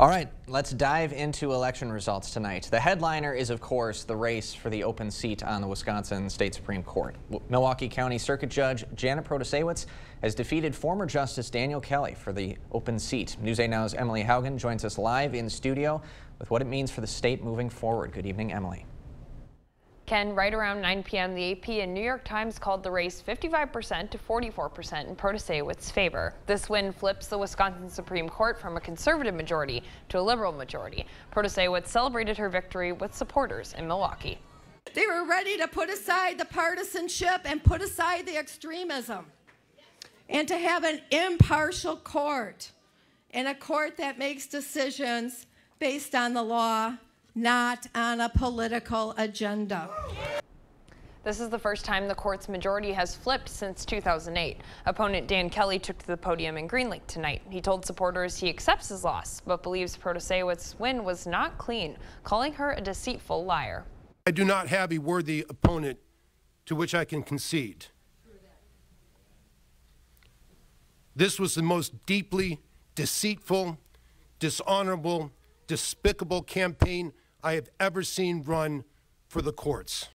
All right, let's dive into election results tonight. The headliner is, of course, the race for the open seat on the Wisconsin State Supreme Court. Milwaukee County Circuit Judge Janet Protasiewicz has defeated former Justice Daniel Kelly for the open seat. News 8 Now's Emily Haugen joins us live in studio with what it means for the state moving forward. Good evening, Emily. Ken, right around 9 p.m., the AP and New York Times called the race 55% to 44% in Protasiewicz's favor. This win flips the Wisconsin Supreme Court from a conservative majority to a liberal majority. Protasiewicz celebrated her victory with supporters in Milwaukee. They were ready to put aside the partisanship and put aside the extremism and to have an impartial court and a court that makes decisions based on the law not on a political agenda. This is the first time the court's majority has flipped since 2008. Opponent Dan Kelly took to the podium in Green Lake tonight. He told supporters he accepts his loss, but believes Protasiewicz's win was not clean, calling her a deceitful liar. I do not have a worthy opponent to which I can concede. This was the most deeply deceitful, dishonorable, despicable campaign I have ever seen run for the courts.